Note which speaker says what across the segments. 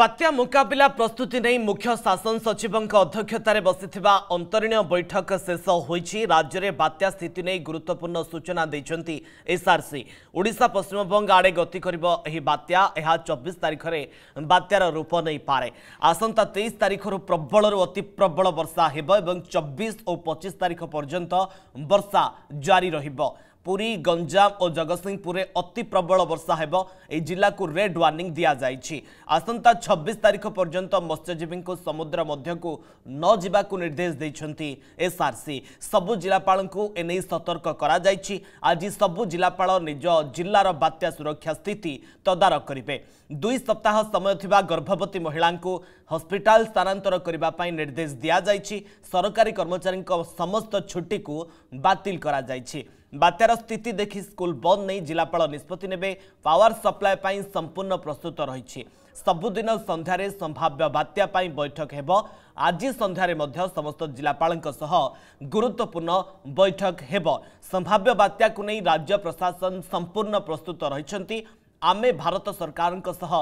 Speaker 1: ବାତ୍ୟା ମୁକାବିଲା ପ୍ରସ୍ତୁତି ନେଇ ମୁଖ୍ୟ ଶାସନ ସଚିବଙ୍କ ଅଧ୍ୟକ୍ଷତାରେ ବସିଥିବା ଅନ୍ତରୀଣ ବୈଠକ ଶେଷ ହୋଇଛି ରାଜ୍ୟରେ ବାତ୍ୟା ସ୍ଥିତି ନେଇ ଗୁରୁତ୍ୱପୂର୍ଣ୍ଣ ସୂଚନା ଦେଇଛନ୍ତି ଏସ୍ଆର୍ସି ଓଡ଼ିଶା ପଶ୍ଚିମବଙ୍ଗ ଆଡ଼େ ଗତି କରିବ ଏହି ବାତ୍ୟା ଏହା ଚବିଶ ତାରିଖରେ ବାତ୍ୟାର ରୂପ ନେଇପାରେ ଆସନ୍ତା ତେଇଶ ତାରିଖରୁ ପ୍ରବଳରୁ ଅତି ପ୍ରବଳ ବର୍ଷା ହେବ ଏବଂ ଚବିଶ ଓ ପଚିଶ ତାରିଖ ପର୍ଯ୍ୟନ୍ତ ବର୍ଷା ଜାରି ରହିବ ପୁରୀ ଗଞ୍ଜାମ ଓ ଜଗତସିଂହପୁରରେ ଅତି ପ୍ରବଳ ବର୍ଷା ହେବ ଏହି ଜିଲ୍ଲାକୁ ରେଡ୍ ୱାର୍ଣ୍ଣିଂ ଦିଆଯାଇଛି ଆସନ୍ତା ଛବିଶ ତାରିଖ ପର୍ଯ୍ୟନ୍ତ ମତ୍ସ୍ୟଜୀବୀଙ୍କୁ ସମୁଦ୍ର ମଧ୍ୟକୁ ନ ଯିବାକୁ ନିର୍ଦ୍ଦେଶ ଦେଇଛନ୍ତି ଏସ୍ଆର୍ସି ସବୁ ଜିଲ୍ଲାପାଳଙ୍କୁ ଏନେଇ ସତର୍କ କରାଯାଇଛି ଆଜି ସବୁ ଜିଲ୍ଲାପାଳ ନିଜ ଜିଲ୍ଲାର ବାତ୍ୟା ସୁରକ୍ଷା ସ୍ଥିତି ତଦାରଖ କରିବେ ଦୁଇ ସପ୍ତାହ ସମୟ ଥିବା ଗର୍ଭବତୀ ମହିଳାଙ୍କୁ ହସ୍ପିଟାଲ ସ୍ଥାନାନ୍ତର କରିବା ପାଇଁ ନିର୍ଦ୍ଦେଶ ଦିଆଯାଇଛି ସରକାରୀ କର୍ମଚାରୀଙ୍କ ସମସ୍ତ ଛୁଟିକୁ ବାତିଲ କରାଯାଇଛି বাত্যার স্থিতি দেখি স্কুল বন্ধ নেই জেলাপাল নিষ্পতি নেবে পাওয়ার সপ্লাই পাই সম্পূর্ণ প্রস্তুত রয়েছে ସବୁଦିନ ସନ୍ଧ୍ୟାରେ ସମ୍ଭାବ୍ୟ ବାତ୍ୟା ପାଇଁ ବୈଠକ ହେବ ଆଜି ସନ୍ଧ୍ୟାରେ ମଧ୍ୟ ସମସ୍ତ ଜିଲ୍ଲାପାଳଙ୍କ ସହ ଗୁରୁତ୍ୱପୂର୍ଣ୍ଣ ବୈଠକ ହେବ ସମ୍ଭାବ୍ୟ ବାତ୍ୟାକୁ ନେଇ ରାଜ୍ୟ ପ୍ରଶାସନ ସମ୍ପୂର୍ଣ୍ଣ ପ୍ରସ୍ତୁତ ରହିଛନ୍ତି ଆମେ ଭାରତ ସରକାରଙ୍କ ସହ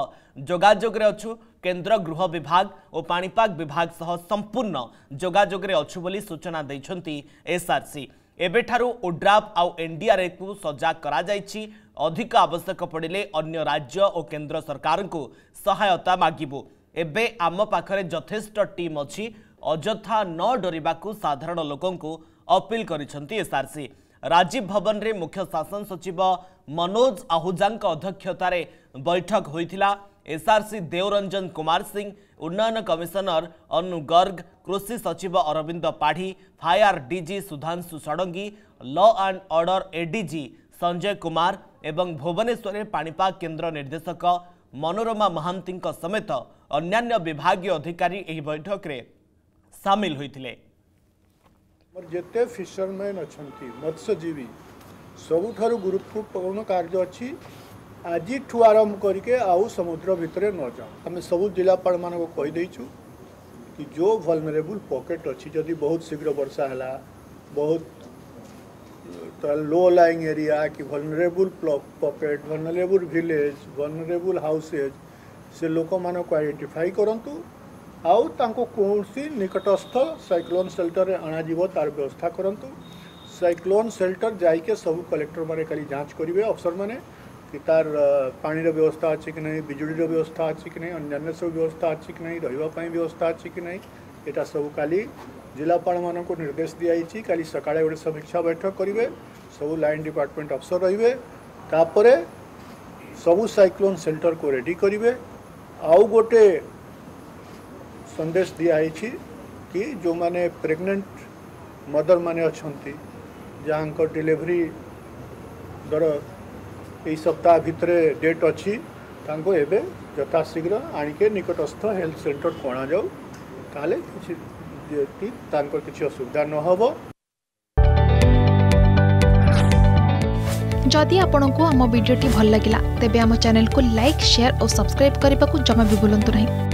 Speaker 1: ଯୋଗାଯୋଗରେ ଅଛୁ କେନ୍ଦ୍ର ଗୃହ ବିଭାଗ ଓ ପାଣିପାଗ ବିଭାଗ ସହ ସମ୍ପୂର୍ଣ୍ଣ ଯୋଗାଯୋଗରେ ଅଛୁ ବୋଲି ସୂଚନା ଦେଇଛନ୍ତି ଏସ୍ଆର୍ସି ଏବେଠାରୁ ଓଡ୍ରାଫ୍ ଆଉ ଏନ୍ଡିଆର୍ଏଫ୍କୁ ସଜାଗ କରାଯାଇଛି ଅଧିକ ଆବଶ୍ୟକ ପଡ଼ିଲେ ଅନ୍ୟ ରାଜ୍ୟ ଓ କେନ୍ଦ୍ର ସରକାରଙ୍କୁ ସହାୟତା ମାଗିବୁ ଏବେ ଆମ ପାଖରେ ଯଥେଷ୍ଟ ଟିମ୍ ଅଛି ଅଯଥା ନ ଡରିବାକୁ ସାଧାରଣ ଲୋକଙ୍କୁ ଅପିଲ କରିଛନ୍ତି ଏସ୍ଆର୍ସି ରାଜୀବ ଭବନରେ ମୁଖ୍ୟ ଶାସନ ସଚିବ ମନୋଜ ଆହୁଜାଙ୍କ ଅଧ୍ୟକ୍ଷତାରେ ବୈଠକ ହୋଇଥିଲା ಎಸ್ಆರ್ಸಿ ದೇವರಂಜನ್ ಕುಮಾರ್ ಸಿಂಗ್ ಉನ್ನಯನ ಕಮಿಷನರ್ ಅನ್ನು ಗರ್ಗ್ ಕೃಷಿ ಸಚಿವ Arvind Padhi fire DG Sudhanshu Shadangi law and order ADG Sanjay Kumar ଏବଂ ଭୁବନେଶ୍ୱରରେ ପାଣିପାଗ କେନ୍ଦ୍ର ନିର୍ଦ୍ଦେଶକ ମନୋରମା ମହାନ୍ତିଙ୍କ ସମେତ ଅନ୍ୟାନ୍ୟ ବିଭାଗୀୟ ଅଧିକାରୀ ଏହି ବୈଠକରେ ସାମିଲ ହୋଇଥିଲେ
Speaker 2: ଯେତେ ଫିସରମ୍ୟାନ୍ ଅଛନ୍ତି ମତ୍ସ୍ୟଜୀବୀ ସବୁଠାରୁ ଗୁରୁତ୍ୱପୂର୍ଣ୍ଣ କାର୍ଯ୍ୟ ଅଛି आज ଆଜିଠୁ ଆରମ୍ଭ କରିକି ଆଉ ସମୁଦ୍ର ଭିତରେ ନ ଯାଉ ଆମେ ସବୁ ଜିଲ୍ଲାପାଳମାନଙ୍କୁ कि जो ଯେଉଁ ଭଲନେରେବୁଲ୍ अच्छी जदि बहुत शीघ्र वर्षा है बहुत तो लो लाइंग एरिया कि vulnerable pocket vulnerable village vulnerable houses से लोक मानक आईडेटिफाई करूँ आउ कौन निकटस्थ सैक्लोन सेल्टर अणाव तार व्यवस्था करूँ सैक्लोन सेल्टर जाके सब कलेक्टर मैंने खाली जांच करेंगे अफसर मैंने कि तार पानी व्यवस्था अच्छे कि नहीं बिजुड़ी व्यवस्था अच्छी कि नहीं अन्न्य सब व्यवस्था अच्छे कि नहीं रही व्यवस्था अच्छी कि नहीं यहाँ सब का जिलापाल को निर्देश दिखाई कल सका गोटे समीक्षा बैठक करेंगे सब लाइन डिपार्टमेंट अफसर रेपर सब सैक्लोन सेन्टर को रेडी करे आउ गोटे संदेश दिखाई कि जो मैंने प्रेगनेंट मदर मैंने जहाँ डेलीवरी दर এই সপ্তাহ ভিতরে ডেট আছে তাঁকৈ এবে যথাসিগ্ৰ আনিকৈ নিকটস্থ হেলথ সেন্টার কোনা যাও তালে কিছু যেতি তাঁকৈ কিছু অসুধা ন
Speaker 3: হব যদি आपणক হামা ভিডিওটি ভাল লাগিলা তেবে হামা চ্যানেল কো লাইক শেয়ার অ সাবস্ক্রাইব করিবা কো জমাও বি বুলন্ত নাহি